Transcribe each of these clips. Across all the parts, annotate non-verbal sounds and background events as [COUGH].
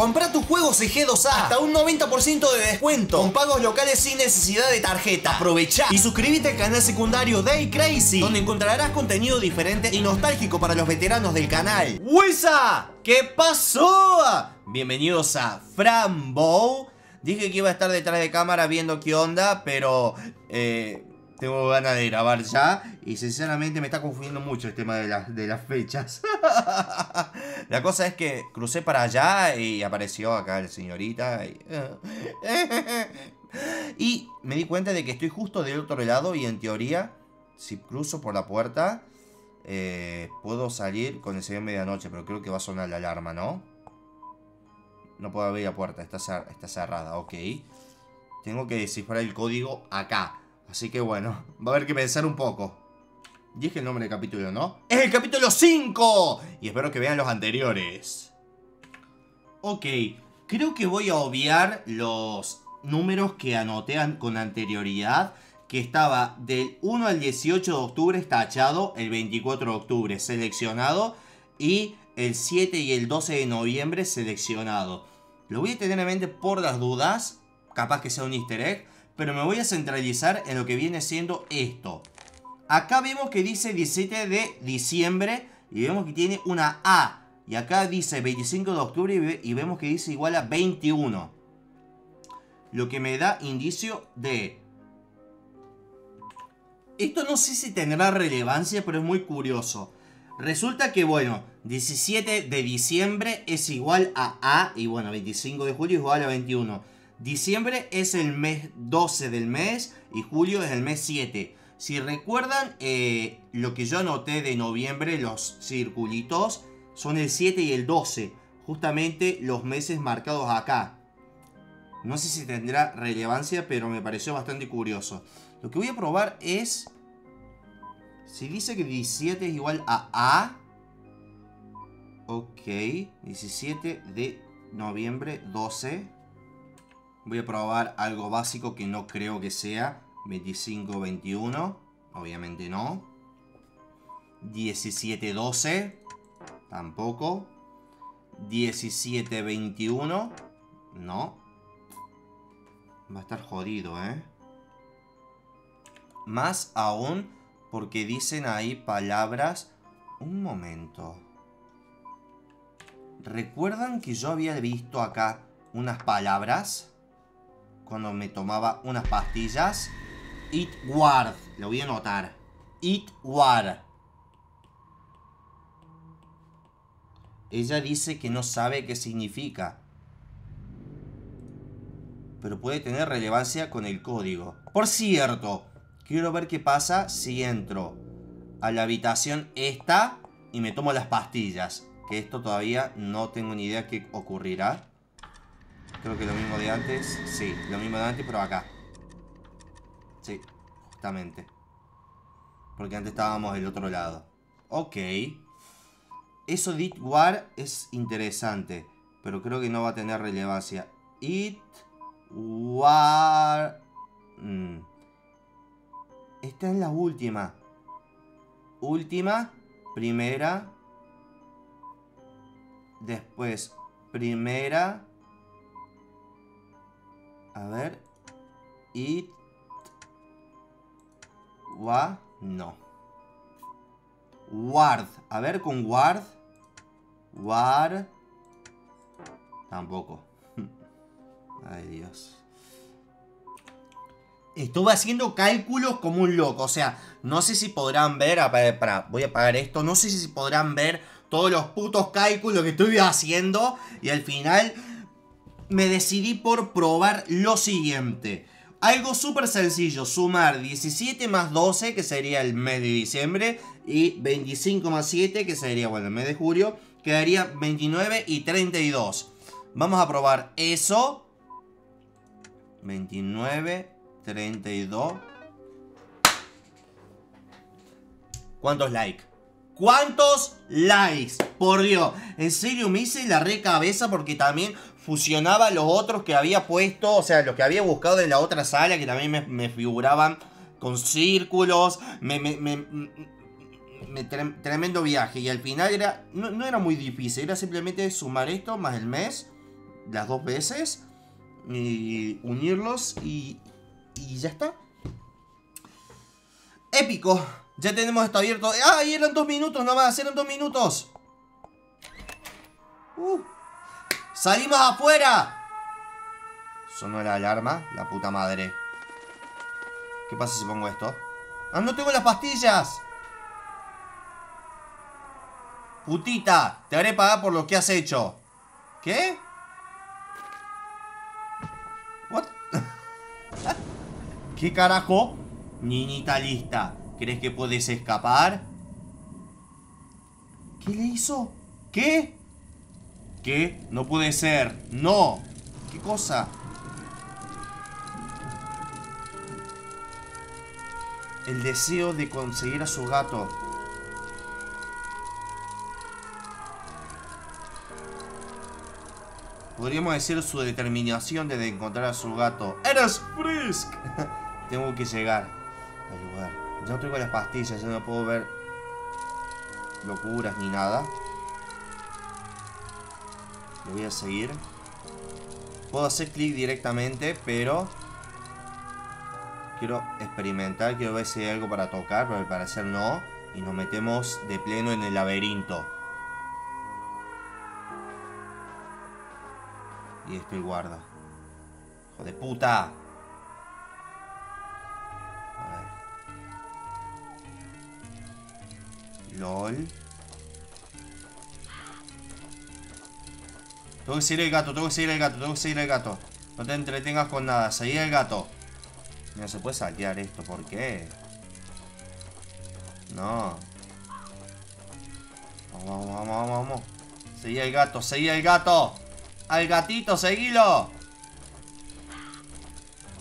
Compra tus juegos en G2A hasta un 90% de descuento con pagos locales sin necesidad de tarjeta. Aprovecha y suscríbete al canal secundario Day Crazy, donde encontrarás contenido diferente y nostálgico para los veteranos del canal. ¡Wisa! ¿Qué pasó? Bienvenidos a Frambo. Dije que iba a estar detrás de cámara viendo qué onda, pero eh, tengo ganas de grabar ya y sinceramente me está confundiendo mucho el tema de, de las fechas. [LAUGHS] la cosa es que crucé para allá y apareció acá el señorita y... [LAUGHS] y me di cuenta de que estoy justo del otro lado y en teoría, si cruzo por la puerta, eh, puedo salir con el señor medianoche, pero creo que va a sonar la alarma, ¿no? No puedo abrir la puerta, está, está cerrada, ok. Tengo que descifrar el código acá. Así que bueno, [LAUGHS] va a haber que pensar un poco. Dije el nombre del capítulo, ¿no? ¡Es el capítulo 5! Y espero que vean los anteriores. Ok, creo que voy a obviar los números que anoté con anterioridad. Que estaba del 1 al 18 de octubre tachado, el 24 de octubre seleccionado y el 7 y el 12 de noviembre seleccionado. Lo voy a tener en mente por las dudas, capaz que sea un easter egg, pero me voy a centralizar en lo que viene siendo esto. Acá vemos que dice 17 de diciembre y vemos que tiene una A. Y acá dice 25 de octubre y vemos que dice igual a 21. Lo que me da indicio de... Esto no sé si tendrá relevancia, pero es muy curioso. Resulta que, bueno, 17 de diciembre es igual a A y, bueno, 25 de julio es igual a 21. Diciembre es el mes 12 del mes y julio es el mes 7. Si recuerdan eh, lo que yo anoté de noviembre, los circulitos, son el 7 y el 12. Justamente los meses marcados acá. No sé si tendrá relevancia, pero me pareció bastante curioso. Lo que voy a probar es... Si dice que 17 es igual a A. Ok. 17 de noviembre 12. Voy a probar algo básico que no creo que sea 25-21. Obviamente no. 17-12. Tampoco. 17-21. No. Va a estar jodido, ¿eh? Más aún porque dicen ahí palabras... Un momento. ¿Recuerdan que yo había visto acá unas palabras? Cuando me tomaba unas pastillas. It Ward. Lo voy a anotar. It Ward. Ella dice que no sabe qué significa. Pero puede tener relevancia con el código. Por cierto, quiero ver qué pasa si entro a la habitación esta y me tomo las pastillas. Que esto todavía no tengo ni idea qué ocurrirá. Creo que lo mismo de antes. Sí, lo mismo de antes, pero acá. Sí, justamente. Porque antes estábamos del otro lado. Ok. Eso de It War es interesante. Pero creo que no va a tener relevancia. It War... Mm. Esta es la última. Última. Primera. Después. Primera. A ver. It. Wa. No. Ward. A ver con Ward. Ward. Tampoco. [LAUGHS] Ay, Dios. Estuve haciendo cálculos como un loco. O sea, no sé si podrán ver. Para, voy a apagar esto. No sé si podrán ver todos los putos cálculos que estuve haciendo. Y al final me decidí por probar lo siguiente. Algo súper sencillo, sumar 17 más 12, que sería el mes de diciembre, y 25 más 7, que sería, bueno, el mes de julio, quedaría 29 y 32. Vamos a probar eso. 29, 32. ¿Cuántos likes? ¿Cuántos likes? Por Dios, en serio me hice la recabeza porque también fusionaba los otros que había puesto, o sea, los que había buscado en la otra sala, que también me, figuraban con círculos, me, tremendo viaje. Y al final era no, era muy difícil, era simplemente sumar esto más el mes, las dos veces. Y unirlos y, y ya está. Épico. Ya tenemos esto abierto. ¡Ah! eran dos minutos nomás. Eran dos minutos. Uh. ¡Salimos afuera! Sonó la alarma. La puta madre. ¿Qué pasa si pongo esto? ¡Ah, no tengo las pastillas! Putita, te haré pagar por lo que has hecho. ¿Qué? What? [LAUGHS] ¿Qué carajo? Niñita lista, ¿crees que puedes escapar? ¿Qué le hizo? ¿Qué? ¿Qué? No puede ser. No. ¿Qué cosa? El deseo de conseguir a su gato. Podríamos decir su determinación de encontrar a su gato. ¡Eres Frisk! [LAUGHS] Tengo que llegar al lugar. Ya no tengo las pastillas, ya no puedo ver locuras ni nada. Voy a seguir. Puedo hacer clic directamente, pero... Quiero experimentar, quiero ver si hay algo para tocar, pero al parecer no. Y nos metemos de pleno en el laberinto. Y estoy guarda. Hijo de puta. A ver. LOL. Tengo que seguir el gato, tengo que seguir el gato, tengo que seguir el gato. No te entretengas con nada, seguir el gato. No se puede saltear esto, ¿por qué? No. Vamos, vamos, vamos, vamos, vamos. Seguí el gato, seguí el gato. Al gatito, seguilo.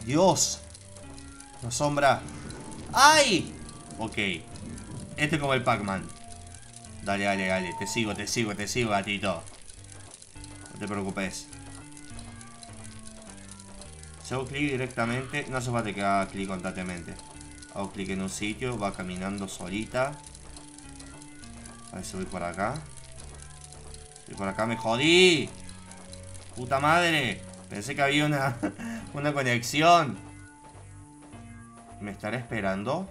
Dios. La sombra. ¡Ay! Ok. Este es como el Pac-Man. Dale, dale, dale. Te sigo, te sigo, te sigo, gatito. Te preocupes. Si hago clic directamente, no hace falta que haga clic constantemente. Hago clic en un sitio, va caminando solita. A ver si voy por acá. Y por acá me jodí. Puta madre. Pensé que había una, [LAUGHS] una conexión. ¿Me estaré esperando?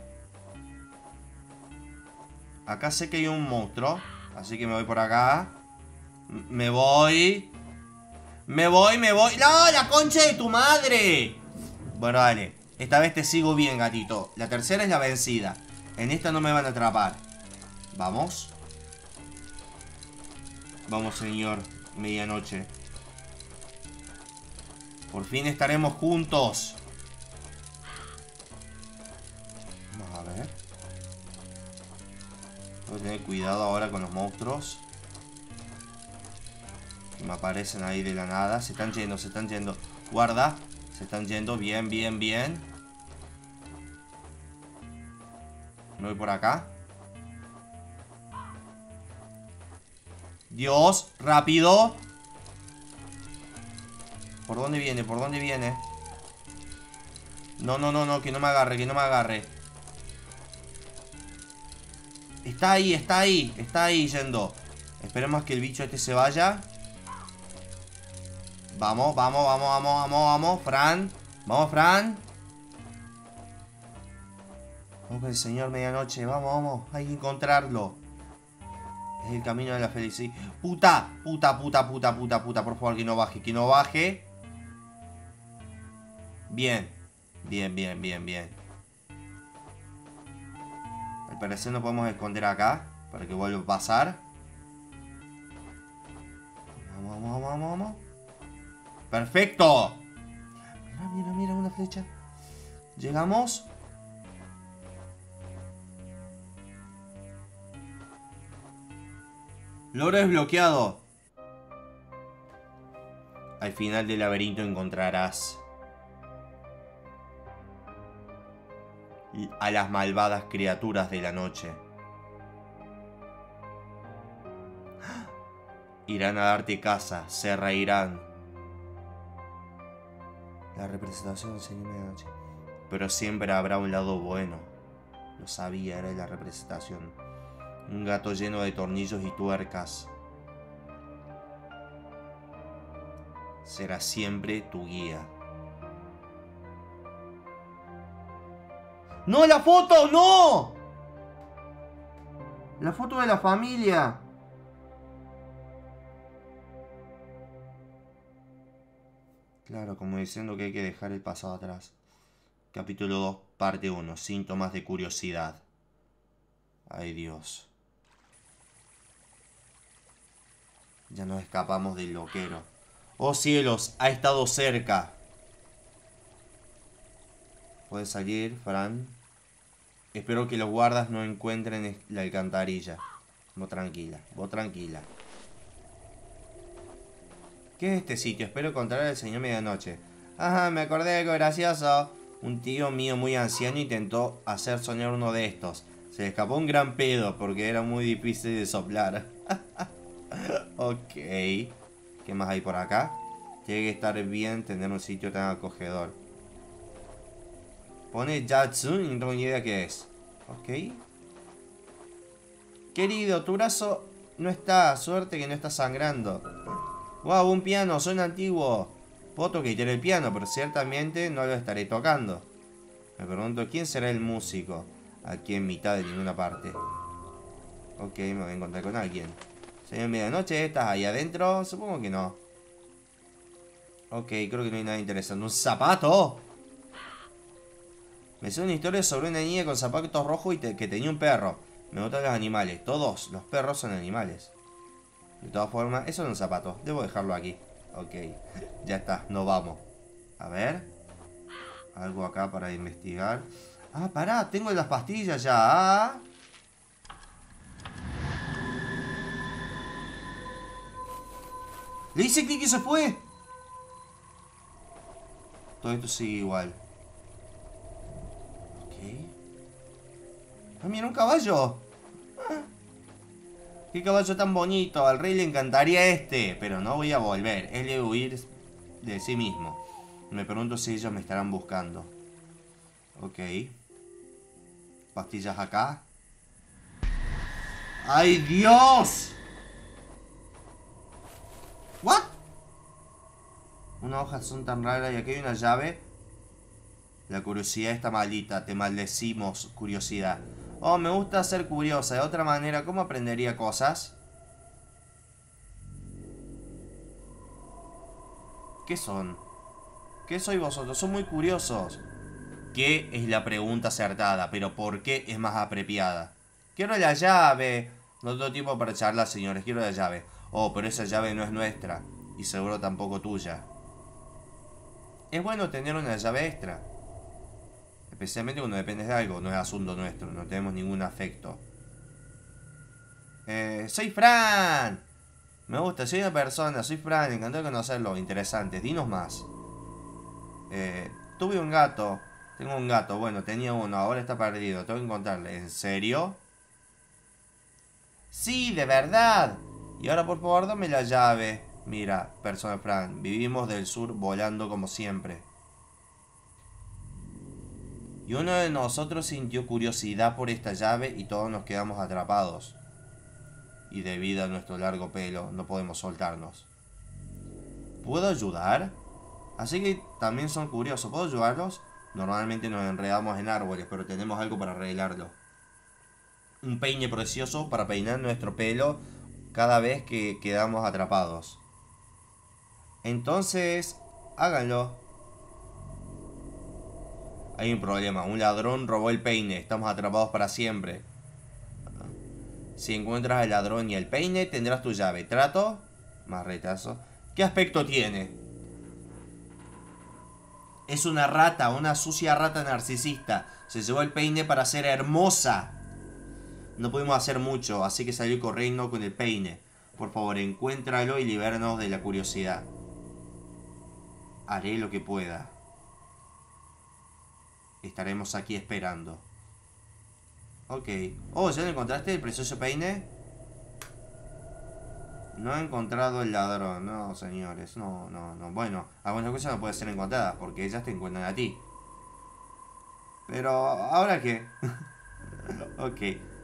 Acá sé que hay un monstruo. Así que me voy por acá. Me voy. Me voy, me voy. ¡No! ¡La concha de tu madre! Bueno, dale. Esta vez te sigo bien, gatito. La tercera es la vencida. En esta no me van a atrapar. Vamos. Vamos, señor. Medianoche. Por fin estaremos juntos. Vamos a ver. Tengo que tener cuidado ahora con los monstruos me aparecen ahí de la nada. Se están yendo, se están yendo. Guarda. Se están yendo. Bien, bien, bien. Me voy por acá. Dios, rápido. ¿Por dónde viene? ¿Por dónde viene? No, no, no, no, que no me agarre, que no me agarre. Está ahí, está ahí, está ahí yendo. Esperemos que el bicho este se vaya. Vamos, vamos, vamos, vamos, vamos, vamos, Fran. Vamos, Fran. Vamos el señor medianoche. Vamos, vamos. Hay que encontrarlo. Es el camino de la felicidad. Puta, puta, puta, puta, puta, puta. Por favor, que no baje, que no baje. Bien. Bien, bien, bien, bien. Al parecer no podemos esconder acá. Para que vuelva a pasar. Vamos, vamos, vamos, vamos. ¡Perfecto! Mira, mira, mira, una flecha. Llegamos. Logro desbloqueado. Al final del laberinto encontrarás a las malvadas criaturas de la noche. Irán a darte casa, se reirán, la representación Señor Medianoche. Pero siempre habrá un lado bueno. Lo sabía, era la representación. Un gato lleno de tornillos y tuercas. será siempre tu guía. ¡No, la foto! ¡No! La foto de la familia. Claro, como diciendo que hay que dejar el pasado atrás. Capítulo 2, parte 1. Síntomas de curiosidad. Ay Dios. Ya nos escapamos del loquero. Oh cielos, ha estado cerca. Puedes salir, Fran. Espero que los guardas no encuentren la alcantarilla. Vos tranquila, vos tranquila. ¿Qué es este sitio? Espero encontrar al señor medianoche. Ajá, me acordé de algo gracioso. Un tío mío muy anciano intentó hacer soñar uno de estos. Se le escapó un gran pedo porque era muy difícil de soplar. [LAUGHS] ok. ¿Qué más hay por acá? Tiene que estar bien tener un sitio tan acogedor. Pone Jatsun y no tengo ni idea qué es. Ok. Querido, tu brazo no está. Suerte que no está sangrando. Wow, un piano, suena antiguo. Puedo quitar el piano, pero ciertamente no lo estaré tocando. Me pregunto, ¿quién será el músico? Aquí en mitad de ninguna parte. Ok, me voy a encontrar con alguien. Señor Medianoche, ¿estás ahí adentro? Supongo que no. Ok, creo que no hay nada interesante. ¡Un zapato! Me sé una historia sobre una niña con zapatos rojos y que tenía un perro. Me gustan los animales. Todos los perros son animales. De todas formas, eso es un zapato. Debo dejarlo aquí. Ok, [LAUGHS] ya está, no vamos. A ver. Algo acá para investigar. Ah, pará, tengo las pastillas ya. Le hice clic y se fue. Todo esto sigue igual. Ok. Ah, mira, un caballo. Qué caballo tan bonito. Al rey le encantaría este. Pero no voy a volver. Él debe huir de sí mismo. Me pregunto si ellos me estarán buscando. Ok. Pastillas acá. ¡Ay, Dios! ¿What? Unas hojas son tan raras y aquí hay una llave. La curiosidad está malita. Te maldecimos, curiosidad. Oh, me gusta ser curiosa. De otra manera, ¿cómo aprendería cosas? ¿Qué son? ¿Qué sois vosotros? Son muy curiosos. ¿Qué es la pregunta acertada? Pero ¿por qué es más apropiada? Quiero la llave. No tengo tiempo para charlar, señores. Quiero la llave. Oh, pero esa llave no es nuestra. Y seguro tampoco tuya. Es bueno tener una llave extra. Especialmente cuando dependes de algo, no es asunto nuestro, no tenemos ningún afecto. Eh, soy Fran. Me gusta, soy una persona, soy Fran, encantado de conocerlo. Interesante, dinos más. Eh, tuve un gato. Tengo un gato, bueno, tenía uno, ahora está perdido, tengo que encontrarle. ¿En serio? Sí, de verdad. Y ahora por favor dame la llave. Mira, persona Fran, vivimos del sur volando como siempre. Y uno de nosotros sintió curiosidad por esta llave y todos nos quedamos atrapados. Y debido a nuestro largo pelo no podemos soltarnos. ¿Puedo ayudar? Así que también son curiosos. ¿Puedo ayudarlos? Normalmente nos enredamos en árboles, pero tenemos algo para arreglarlo. Un peine precioso para peinar nuestro pelo cada vez que quedamos atrapados. Entonces, háganlo. Hay un problema. Un ladrón robó el peine. Estamos atrapados para siempre. Si encuentras al ladrón y el peine, tendrás tu llave. ¿Trato? Más retazo. ¿Qué aspecto tiene? Es una rata, una sucia rata narcisista. Se llevó el peine para ser hermosa. No pudimos hacer mucho, así que salió corriendo con el peine. Por favor, encuéntralo y libéranos de la curiosidad. Haré lo que pueda. Estaremos aquí esperando. Ok. Oh, ¿ya lo encontraste el precioso peine? No he encontrado el ladrón. No, señores. No, no, no. Bueno, algunas cosas no pueden ser encontradas porque ellas te encuentran a ti. Pero, ¿ahora qué? [LAUGHS] ok.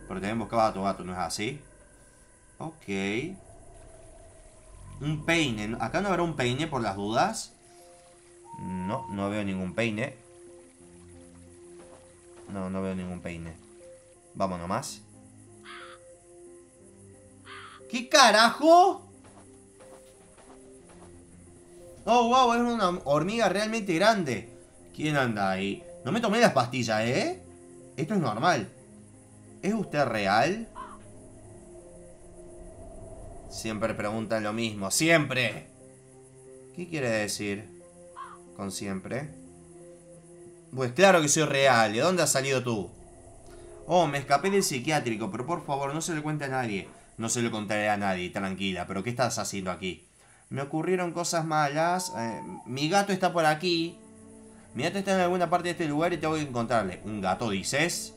Pero también buscaba a tu gato, ¿no es así? Ok. Un peine. ¿Acá no habrá un peine por las dudas? No, no veo ningún peine. No, no veo ningún peine. Vamos nomás. ¿Qué carajo? Oh, wow, es una hormiga realmente grande. ¿Quién anda ahí? No me tomé las pastillas, ¿eh? Esto es normal. ¿Es usted real? Siempre preguntan lo mismo. ¡Siempre! ¿Qué quiere decir con siempre? Pues claro que soy real. ¿De dónde has salido tú? Oh, me escapé del psiquiátrico, pero por favor, no se lo cuente a nadie. No se lo contaré a nadie, tranquila. ¿Pero qué estás haciendo aquí? Me ocurrieron cosas malas. Eh, mi gato está por aquí. Mi gato está en alguna parte de este lugar y tengo que encontrarle. ¿Un gato, dices?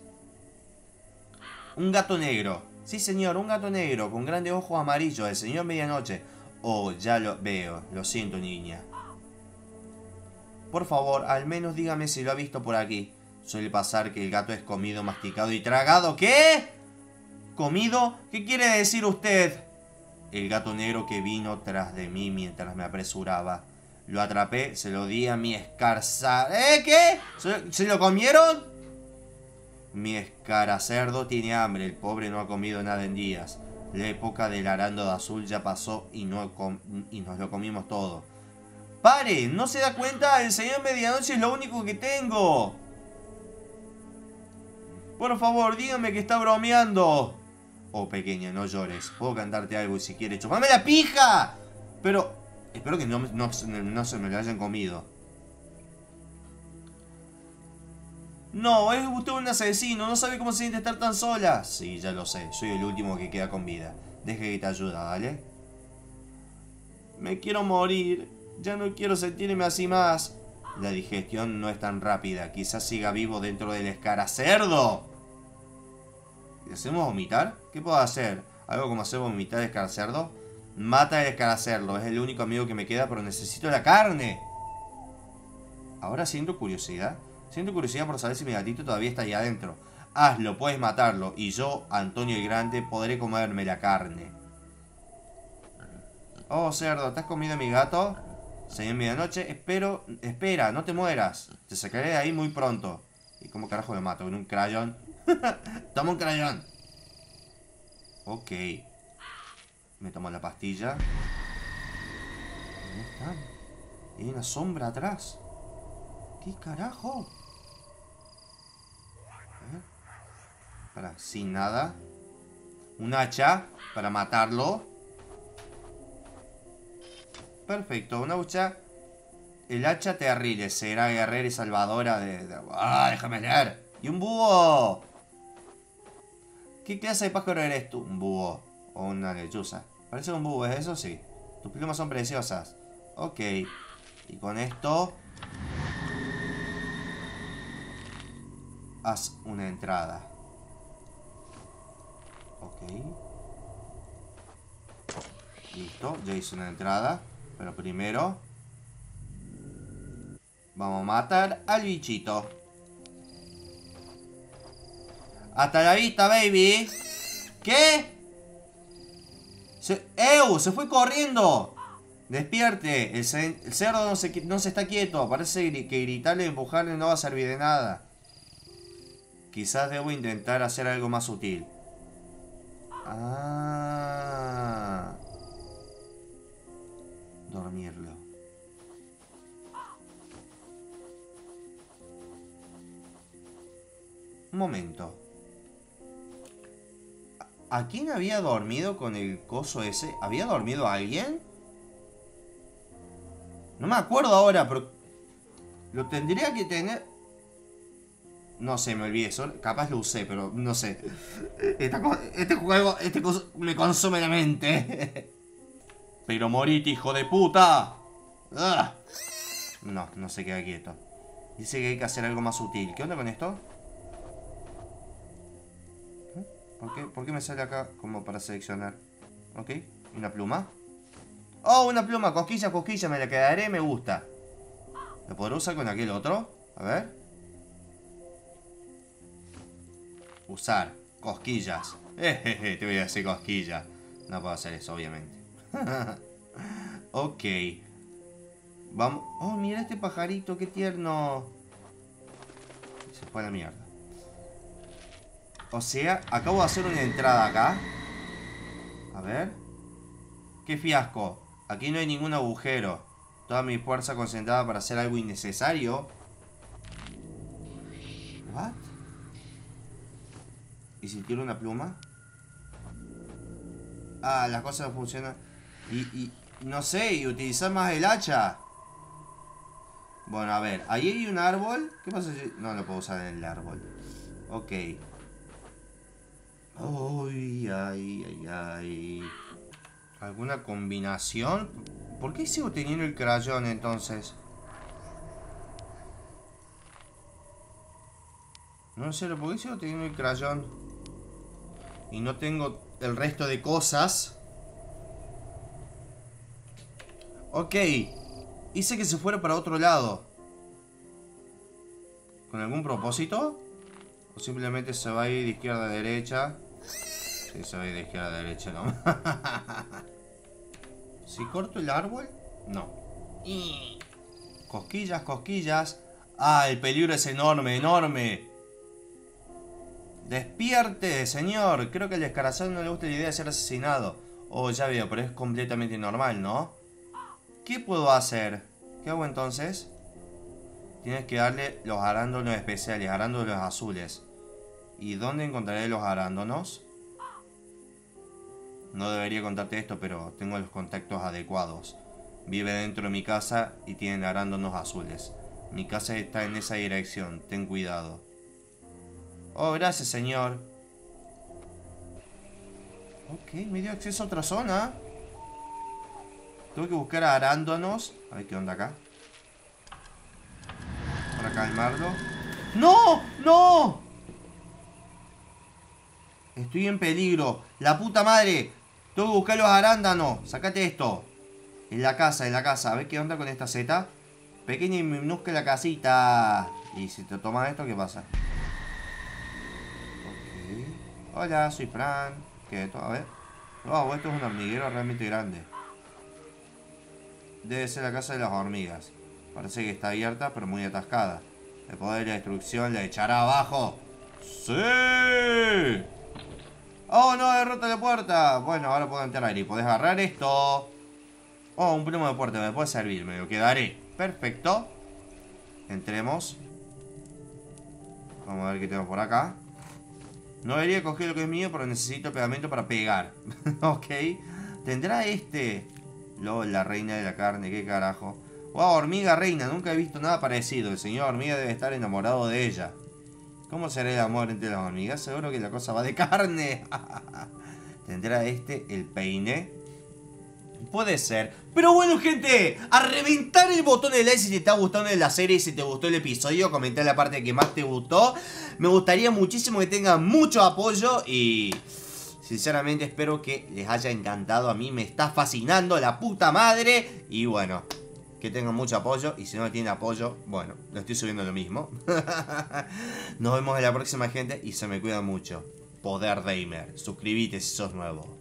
Un gato negro. Sí, señor, un gato negro con grandes ojos amarillos. El señor Medianoche. Oh, ya lo veo. Lo siento, niña. Por favor, al menos dígame si lo ha visto por aquí. Suele pasar que el gato es comido, masticado y tragado. ¿Qué? ¿Comido? ¿Qué quiere decir usted? El gato negro que vino tras de mí mientras me apresuraba. Lo atrapé, se lo di a mi escarza... ¿Eh? ¿Qué? ¿Se, lo comieron? Mi escaracerdo tiene hambre, el pobre no ha comido nada en días. La época del arando de azul ya pasó y, no y nos lo comimos todo. ¡Pare! ¿No se da cuenta? El señor Medianoche es lo único que tengo. Por favor, dígame que está bromeando. Oh, pequeña, no llores. Puedo cantarte algo si quieres. ¡Chupame la pija! Pero... Espero que no, no, se me lo hayan comido. No, es usted un asesino. No sabe cómo se siente estar tan sola. Sí, ya lo sé. Soy el último que queda con vida. Deje que te ayuda, ¿vale? Me quiero morir. Ya no quiero sentirme así más. La digestión no es tan rápida. Quizás siga vivo dentro del escaracerdo. ¿Hacemos vomitar? ¿Qué puedo hacer? ¿Algo como hacer vomitar el escaracerdo? Mata el escaracerdo. Es el único amigo que me queda, pero necesito la carne. Ahora siento curiosidad. Siento curiosidad por saber si mi gatito todavía está ahí adentro. Hazlo, puedes matarlo. Y yo, Antonio el Grande, podré comerme la carne. Oh, cerdo, ¿te has comido mi gato? Señor Medianoche, espero... Espera, no te mueras. Te sacaré de ahí muy pronto. ¿Y cómo carajo me mato? ¿Con un crayón? [LAUGHS] Toma un crayón. Ok. Me tomo la pastilla. ¿Dónde están? Hay una sombra atrás. ¿Qué carajo? Para, sin nada. Un hacha para matarlo. Perfecto, una hacha. El hacha terrible. Será guerrera y salvadora de... ¡Ah, déjame leer! ¡Y un búho! ¿Qué clase de pájaro eres tú? Un búho. O una lechuza. Parece un búho, ¿es eso? Sí. Tus plumas son preciosas. Ok. Y con esto... Haz una entrada. Ok. Listo, ya hice una entrada. Pero primero... Vamos a matar al bichito. Hasta la vista, baby. ¿Qué? Se, ¡Ew! Se fue corriendo. Despierte. El, cerdo no se, está quieto. Parece que gritarle y empujarle no va a servir de nada. Quizás debo intentar hacer algo más sutil. Ah. Un momento. ¿A quién había dormido con el coso ese? ¿Había dormido alguien? No me acuerdo ahora, pero... Lo tendría que tener... No sé, me olvidé. Capaz lo usé, pero no sé. este juego, este me consume la mente. [LAUGHS] pero morite, hijo de puta. Ah. No, no se queda quieto. Dice que hay que hacer algo más útil. ¿Qué onda con esto? ¿Por qué? me sale acá como para seleccionar? Ok, una pluma. ¡Oh, una pluma! Cosquilla, cosquilla, me la quedaré, me gusta. ¿Lo podré usar con aquel otro? A ver. Usar. Cosquillas. Jejeje, [LAUGHS] te voy a hacer cosquillas. No puedo hacer eso, obviamente. [LAUGHS] ok. Vamos. Oh, mira este pajarito, qué tierno. Se fue a la mierda. O sea, acabo de hacer una entrada acá. A ver. Qué fiasco. Aquí no hay ningún agujero. Toda mi fuerza concentrada para hacer algo innecesario. ¿What? ¿Y si quiero una pluma? Ah, las cosas no funcionan. Y, y, no sé, y utilizar más el hacha. Bueno, a ver, ahí hay un árbol. ¿Qué pasa si.? No lo puedo usar en el árbol. Ok. Ay, ay, ay, ay. ¿Alguna combinación? ¿Por qué sigo teniendo el crayón entonces? No sé, ¿por qué sigo teniendo el crayón? Y no tengo el resto de cosas. Ok. Hice que se fuera para otro lado. ¿Con algún propósito? ¿O simplemente se va a ir de izquierda a derecha? A ir de izquierda a derecha, ¿no? [LAUGHS] si corto el árbol, no. Cosquillas, cosquillas. Ah, el peligro es enorme, enorme. Despierte, señor. Creo que al descarazado no le gusta la idea de ser asesinado. Oh, ya veo, pero es completamente normal, ¿no? ¿Qué puedo hacer? ¿Qué hago entonces? Tienes que darle los arándanos especiales, arándanos azules. ¿Y dónde encontraré los arándanos? No debería contarte esto, pero tengo los contactos adecuados. Vive dentro de mi casa y tiene arándanos azules. Mi casa está en esa dirección, ten cuidado. Oh, gracias, señor. Ok, me dio acceso a otra zona. Tengo que buscar a arándanos. A ver qué onda acá. Para calmarlo. ¡No! ¡No! Estoy en peligro. ¡La puta madre! Tengo que buscar los arándanos. Sácate esto. En la casa, en la casa. A ver qué onda con esta Z. Pequeña y minúscula casita. Y si te tomas esto, ¿qué pasa? Hola, soy Fran. ¿Qué es esto? A ver. Wow, esto es un hormiguero realmente grande. Debe ser la casa de las hormigas. Parece que está abierta, pero muy atascada. El poder de la destrucción la echará abajo. ¡Sí! ¡Oh, no! Derrota la puerta. Bueno, ahora puedo entrar y podés agarrar esto. Oh, un plomo de puerta. Me puede servir. Me lo quedaré. Perfecto. Entremos. Vamos a ver qué tengo por acá. No debería coger lo que es mío, pero necesito pegamento para pegar. [LAUGHS] ok. ¿Tendrá este? Lo, la reina de la carne, qué carajo. Wow, hormiga reina, nunca he visto nada parecido. El señor hormiga debe estar enamorado de ella. ¿Cómo será el amor entre las hormigas? Seguro que la cosa va de carne. [LAUGHS] ¿Tendrá este el peine? Puede ser. Pero bueno, gente, a reventar el botón de like si te está gustando la serie, si te gustó el episodio, comentar la parte que más te gustó. Me gustaría muchísimo que tengan mucho apoyo y... Sinceramente espero que les haya encantado. A mí me está fascinando la puta madre. Y bueno, que tengan mucho apoyo. Y si no tienen apoyo, bueno, lo estoy subiendo lo mismo. [LAUGHS] Nos vemos en la próxima, gente. Y se me cuida mucho. Poder Gamer. Suscríbete si sos nuevo.